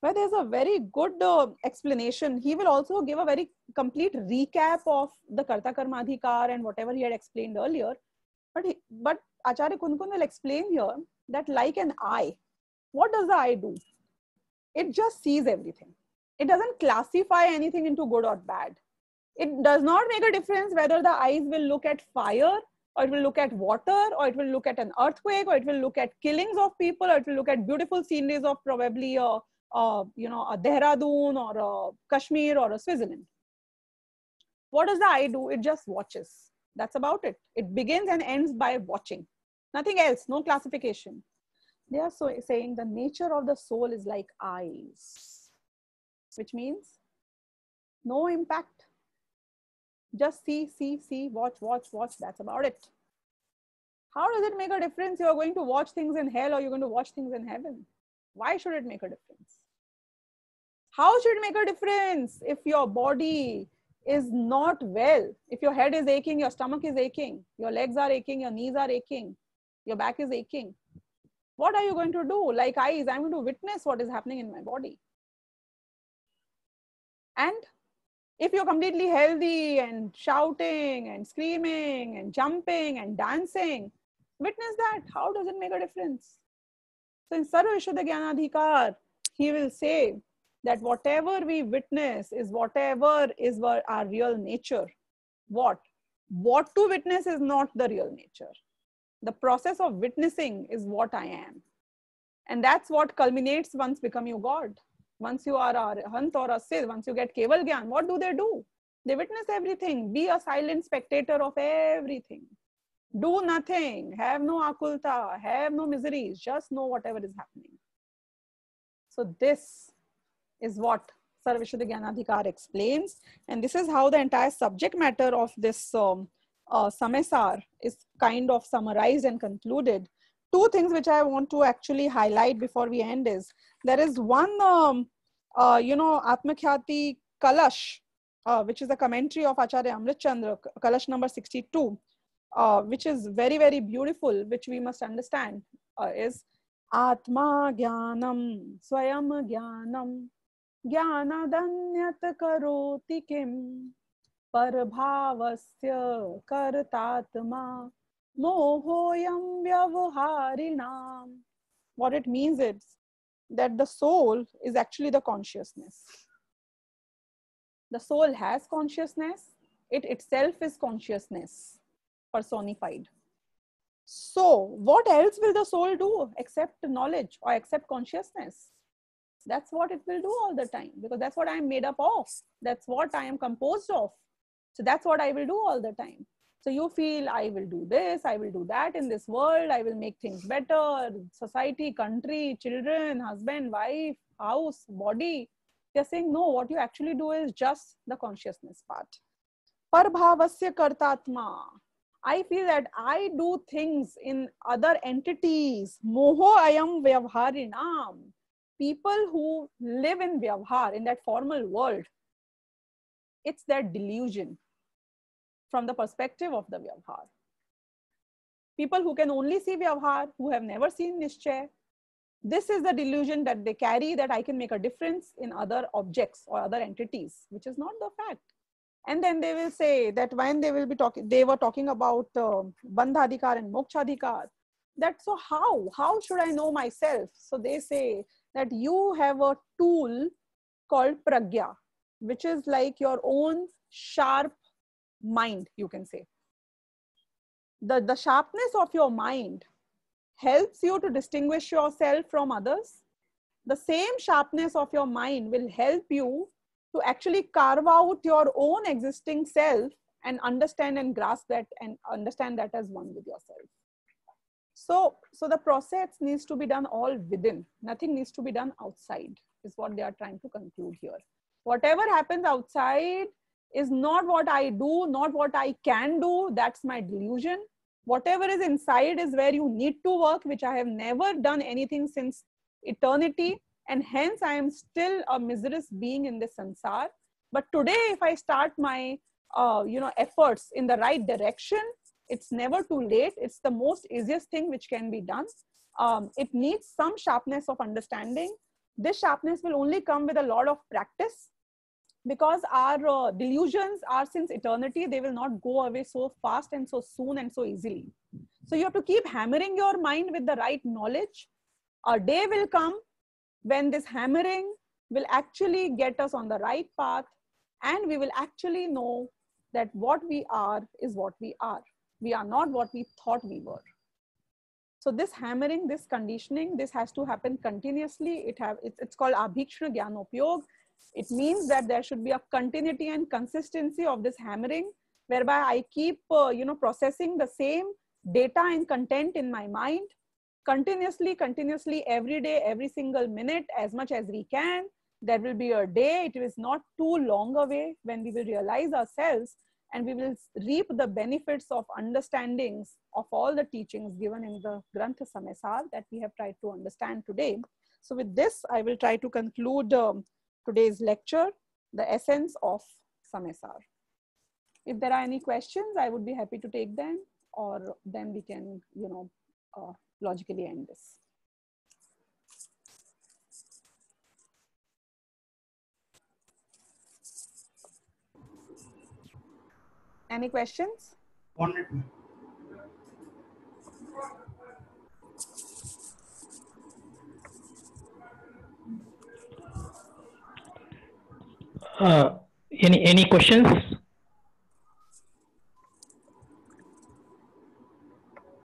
where there's a very good uh, explanation. He will also give a very complete recap of the Karta Karmadhikar and whatever he had explained earlier. But, he, but Acharya Kundkund will explain here that like an eye, what does the eye do? It just sees everything. It doesn't classify anything into good or bad. It does not make a difference whether the eyes will look at fire or it will look at water or it will look at an earthquake or it will look at killings of people or it will look at beautiful sceneries of probably a uh, you know, a Dehradun or a Kashmir or a Switzerland. What does the eye do? It just watches. That's about it. It begins and ends by watching. Nothing else, no classification. They are so saying the nature of the soul is like eyes, which means no impact. Just see, see, see, watch, watch, watch. That's about it. How does it make a difference? You're going to watch things in hell or you're going to watch things in heaven. Why should it make a difference? How should it make a difference if your body is not well, if your head is aching, your stomach is aching, your legs are aching, your knees are aching, your back is aching, what are you going to do? Like eyes, I'm going to witness what is happening in my body. And if you're completely healthy and shouting and screaming and jumping and dancing, witness that. How does it make a difference? So in Sarva Vishuddha Jnanadhikar, he will say that whatever we witness is whatever is our real nature. What? What to witness is not the real nature. The process of witnessing is what I am. And that's what culminates once become you God. Once you are a or a Siddh, once you get Keval Gyan, what do they do? They witness everything. Be a silent spectator of everything. Do nothing. Have no akulta. Have no miseries. Just know whatever is happening. So this is what Sarva Vishuddha Jnanadhikar explains. And this is how the entire subject matter of this um, uh, Samaysar is kind of summarized and concluded. Two things which I want to actually highlight before we end is there is one, um, uh, you know, Atmakhyati Kalash, uh, which is a commentary of Acharya Amrit Chandra, Kalash number 62, uh, which is very, very beautiful, which we must understand uh, is Atma Jnanam Swayam Jnanam Jnanadanyat Karoti Kim Parabhavasya Kartatma Mohoyam Vyavaharinam. What it means is that the soul is actually the consciousness. The soul has consciousness, it itself is consciousness personified. So, what else will the soul do except knowledge or except consciousness? That's what it will do all the time because that's what I'm made up of. That's what I am composed of. So, that's what I will do all the time. So you feel I will do this, I will do that in this world, I will make things better, society, country, children, husband, wife, house, body. They're saying, no, what you actually do is just the consciousness part. Parbhavasya kartatma. I feel that I do things in other entities. Moho ayam vyavharinam. People who live in vyavhar, in that formal world, it's their delusion from the perspective of the Vyavhar. People who can only see Vyavhar, who have never seen Nishchay, this is the delusion that they carry that I can make a difference in other objects or other entities, which is not the fact. And then they will say that when they will be talking, they were talking about uh, Bandhadikar and Mokshadikar. That so how? How should I know myself? So they say that you have a tool called Pragya, which is like your own sharp mind, you can say. The, the sharpness of your mind helps you to distinguish yourself from others. The same sharpness of your mind will help you to actually carve out your own existing self and understand and grasp that and understand that as one with yourself. So, so the process needs to be done all within. Nothing needs to be done outside, is what they are trying to conclude here. Whatever happens outside is not what I do, not what I can do. That's my delusion. Whatever is inside is where you need to work, which I have never done anything since eternity. And hence, I am still a miserous being in this sansar. But today, if I start my uh, you know efforts in the right direction, it's never too late. It's the most easiest thing which can be done. Um, it needs some sharpness of understanding. This sharpness will only come with a lot of practice because our uh, delusions are since eternity they will not go away so fast and so soon and so easily. So you have to keep hammering your mind with the right knowledge. A day will come when this hammering will actually get us on the right path and we will actually know that what we are is what we are. We are not what we thought we were. So this hammering this conditioning this has to happen continuously. It have it's, it's called abhikshna gyanopyog it means that there should be a continuity and consistency of this hammering, whereby I keep, uh, you know, processing the same data and content in my mind continuously, continuously, every day, every single minute, as much as we can. There will be a day, it is not too long away when we will realize ourselves and we will reap the benefits of understandings of all the teachings given in the Granth Samaysar that we have tried to understand today. So with this, I will try to conclude um, today's lecture, the essence of some If there are any questions, I would be happy to take them or then we can, you know, uh, logically end this. Any questions? One Uh, any any questions?